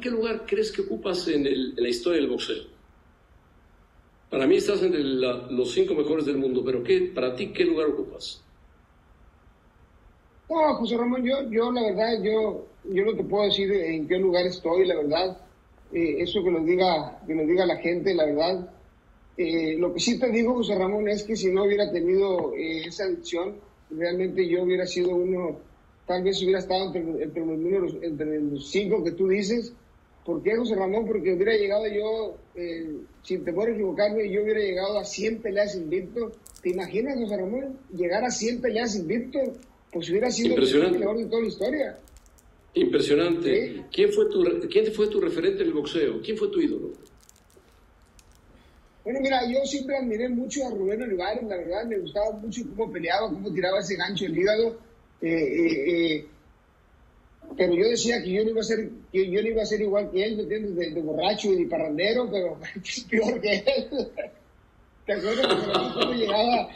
¿qué lugar crees que ocupas en, el- en la historia del boxeo? Para mí estás entre la- los cinco mejores del mundo, pero ¿qué, para ti, ¿qué lugar ocupas? No, José Ramón, yo, yo la verdad, yo, yo no te puedo decir en qué lugar estoy, la verdad. Eh, eso que lo diga, que lo diga la gente, la verdad. Eh, lo que sí te digo, José Ramón, es que si no hubiera tenido eh, esa adicción, realmente yo hubiera sido uno, tal vez hubiera estado entre, entre los entre los cinco que tú dices. ¿Por qué, José Ramón? Porque hubiera llegado yo, eh, sin temor a equivocarme, yo hubiera llegado a 100 peleas invicto. ¿Te imaginas, José Ramón, llegar a 100 peleas invicto? Pues hubiera sido el mejor de toda la historia. Impresionante. Sí. ¿Quién, fue tu, ¿Quién fue tu referente en el boxeo? ¿Quién fue tu ídolo? Bueno, mira, yo siempre admiré mucho a Rubén Olivares, la verdad, me gustaba mucho cómo peleaba, cómo tiraba ese gancho el hígado. eh, eh, pero yo decía que yo no iba a ser, yo no iba a ser igual que él, ¿me entiendes? De, de borracho y de parrandero, pero es peor que él. ¿Te acuerdas, José Ramón, cómo llegaba?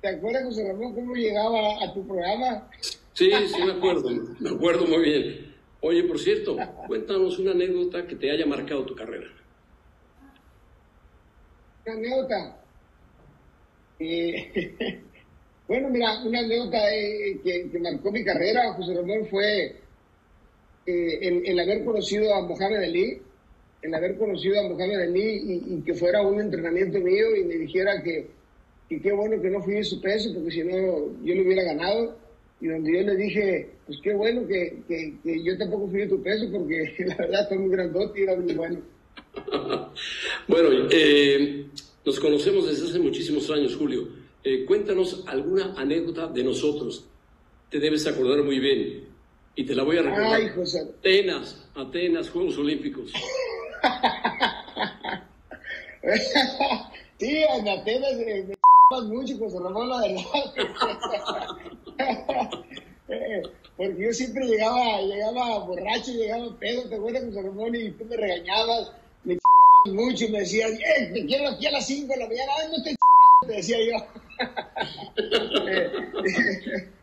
¿Te acuerdas, José Ramón, cómo llegaba a tu programa? Sí, sí, me acuerdo. Me acuerdo muy bien. Oye, por cierto, cuéntanos una anécdota que te haya marcado tu carrera. Una anécdota. Eh, bueno, mira, una anécdota eh, que, que marcó mi carrera, José Ramón, fue eh, el, el haber conocido a Mohamed Ali, el haber conocido a Mohamed Ali y, y que fuera un entrenamiento mío y me dijera que, que qué bueno que no fui de su peso, porque si no yo le hubiera ganado. Y donde yo le dije, pues qué bueno que, que, que yo tampoco fui de tu peso, porque la verdad estoy muy grandote y era muy bueno. Bueno, eh, nos conocemos desde hace muchísimos años, Julio. Eh, cuéntanos alguna anécdota de nosotros. Te debes acordar muy bien y te la voy a recordar. Ay, José, Atenas, Atenas, Juegos Olímpicos. Sí, en Atenas eh, me chingabas mucho, José Ramón, la verdad. Porque yo siempre llegaba, llegaba borracho, llegaba pedo, ¿te acuerdas, José Ramón? Y tú me regañabas, me chingabas mucho y me decías, eh, te quiero aquí a las 5 de la mañana, ay, no te chingando, te decía yo.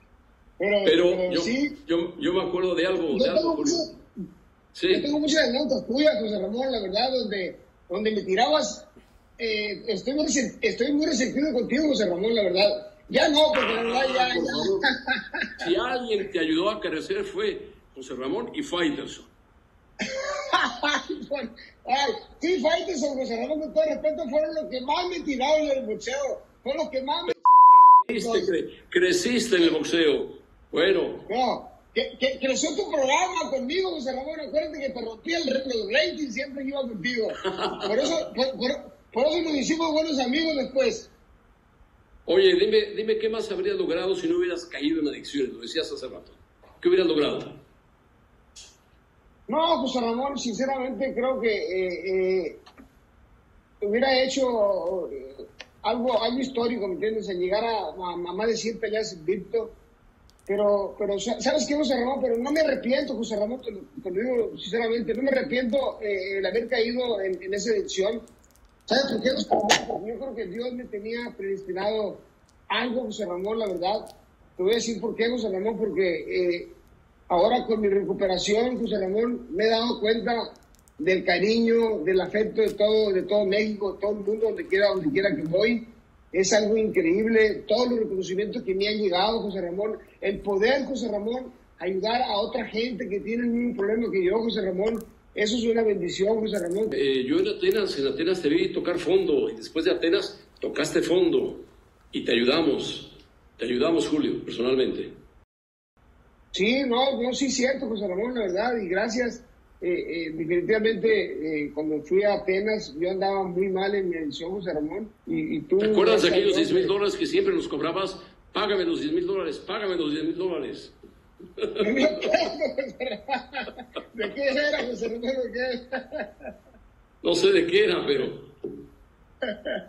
Pero, Pero pero yo, sí, yo, yo me acuerdo de algo, de yo algo, tengo, mucho- Sí. yo tengo muchas anécdotas tuyas, José Ramón, la verdad, donde, donde me tirabas. eh, estoy, muy, estoy muy resentido contigo, José Ramón, la verdad. Ya no, porque la verdad ya, Por ya. favor. Si alguien te ayudó a crecer fue José Ramón y Faitelson. Ay, sí, Faitelson, José Ramón, con todo respeto, fueron los que más me tiraron en el boxeo. Fueron los que más me. Creciste, cre- creciste en el boxeo. Bueno, No, que, que creció tu programa conmigo, José Ramón. Acuérdate que te rompía el, los ratings siempre que iba contigo. Por eso, por, por- por eso nos hicimos buenos amigos después. oye, dime, dime qué más habrías logrado si no hubieras caído en adicciones, lo decías hace rato. ¿Qué hubieras logrado? No, José Ramón, sinceramente creo que eh, eh, hubiera hecho eh, algo, algo histórico, ¿me entiendes? En llegar a, a- a más de 100 peleas invicto. Pero, pero, sa- ¿sabes qué, José Ramón? Pero no me arrepiento, José Ramón, te lo, digo sinceramente, no me arrepiento eh, el haber caído en, en esa edición. ¿Sabes por qué, José Ramón? Yo creo que Dios me tenía predestinado algo, José Ramón, la verdad. Te voy a decir por qué, José Ramón, porque eh, ahora con mi recuperación, José Ramón, me he dado cuenta del cariño, del afecto de todo, de todo México, todo el mundo, donde quiera, donde quiera que voy. Es algo increíble, todos los reconocimientos que me han llegado, José Ramón, el poder, José Ramón, ayudar a otra gente que tiene el mismo problema que yo, José Ramón, eso es una bendición, José Ramón. Eh, yo en Atenas, en Atenas te vi tocar fondo y después de Atenas tocaste fondo y te ayudamos. Te ayudamos, Julio, personalmente. Sí, no, no, sí, cierto, José Ramón, la verdad, y gracias. Eh, eh, definitivamente, eh, cuando fui a Atenas, yo andaba muy mal en mi edición, José Ramón, y, y tú... ¿Te acuerdas de aquellos Dios, 10 mil dólares que siempre nos cobrabas? Págame los 10 mil dólares, págame los 10 mil dólares. ¿De qué era, José Ramón? ¿De qué? No sé de qué era, pero.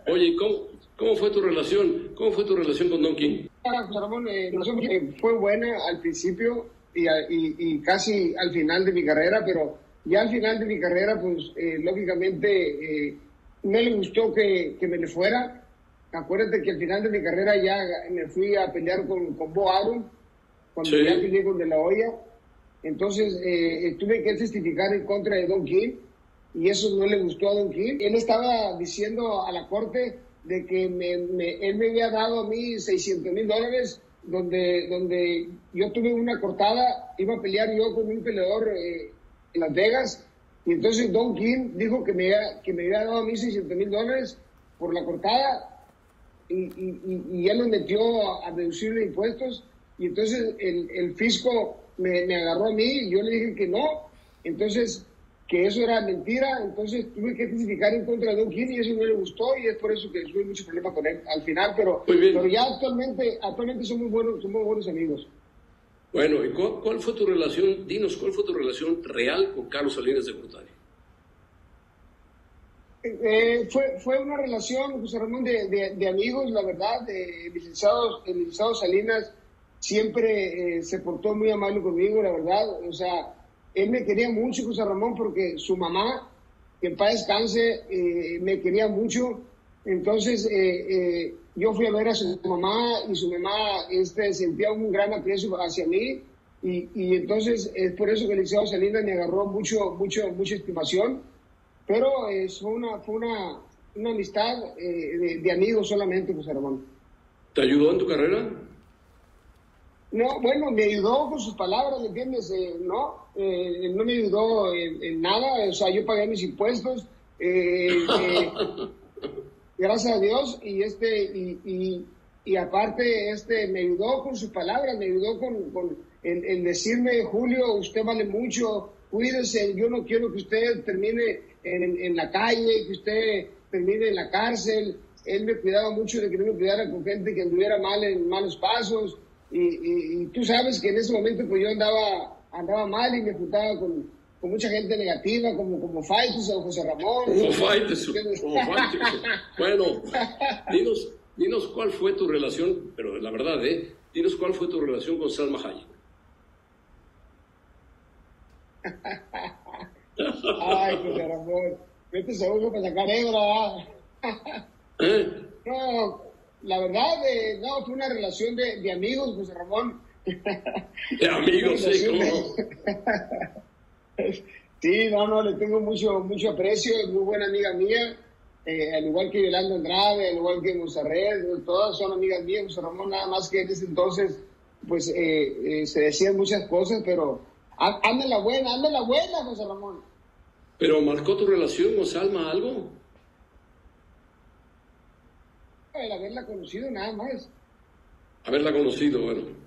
Oye, ¿cómo, cómo fue tu relación? ¿Cómo fue tu relación con Don King? Ah, José Ramón, eh, no sé, fue buena al principio y, y- y casi al final de mi carrera, pero ya al final de mi carrera, pues eh, lógicamente eh, no le gustó que, que me le fuera. Acuérdate que al final de mi carrera ya me fui a pelear con, con Bo Arum, cuando Sí. ya peleé con De La Hoya. Entonces eh, tuve que testificar en contra de Don King y eso no le gustó a Don King. Él estaba diciendo a la corte de que me, él me había dado a mí 600 mil dólares donde, donde yo tuve una cortada, iba a pelear yo con un peleador eh, en Las Vegas y entonces Don King dijo que me, que me había dado a mí 600 mil dólares por la cortada y, y, y, él metió a, reducir los impuestos y entonces el, el fisco me, me, agarró a mí y yo le dije que no. Entonces, que eso era mentira, entonces tuve que testificar en contra de Don King y eso no le gustó y es por eso que tuve mucho problema con él al final, pero, pero ya actualmente, actualmente somos buenos, somos buenos amigos. Bueno, ¿y cuál, fue tu relación, dinos, cuál fue tu relación real con Carlos Salinas de Gortari? Eh, fue, fue una relación, José Ramón, de, de, amigos, la verdad. De, el, licenciado, el licenciado Salinas siempre eh, se portó muy amable conmigo, la verdad. O sea, él me quería mucho, José Ramón, porque su mamá, que en paz descanse, eh, me quería mucho. Entonces, yo fui a ver a su mamá y su mamá este, sentía un gran aprecio hacia mí. Y, y entonces es por eso que el licenciado Salinas me agarró mucho, mucho, mucha estimación pero es una, fue una, una amistad eh, de, amigos solamente, José Ramón. ¿Te ayudó en tu carrera? No, bueno, me ayudó con sus palabras, ¿entiendes? Eh, no, eh, no me ayudó en, nada, o sea, yo pagué mis impuestos, gracias a Dios, y este, y, y, y, aparte, este, me ayudó con sus palabras, me ayudó con, con el decirme, Julio, usted vale mucho, cuídese, yo no quiero que usted termine en, la calle, que usted termine en la cárcel. Él me cuidaba mucho de que no me cuidara con gente que anduviera mal en malos pasos. Y, tú sabes que en ese momento pues yo andaba, andaba mal y me juntaba con, con mucha gente negativa, como, como Faites o José Ramón. Como Faites, como Faites. bueno, dinos, dinos cuál fue tu relación, pero la verdad, ¿eh? Dinos cuál fue tu relación con Salma Hayek. Ay, José Ramón, vete seguro para sacar hebra. no, la verdad, eh, no, fue una relación de, de amigos, José Ramón. De amigos, sí, ¿cómo? sí, no, no, le tengo mucho, mucho aprecio, es muy buena amiga mía. Eh, al igual que Yolanda Andrade, al igual que Monserrat, todas son amigas mías, José Ramón, nada más que en ese entonces, pues eh, se decían muchas cosas, pero Hazme la buena, hazme la buena, José Ramón. ¿Pero marcó tu relación con Salma algo? El haberla conocido nada más. Haberla conocido, bueno.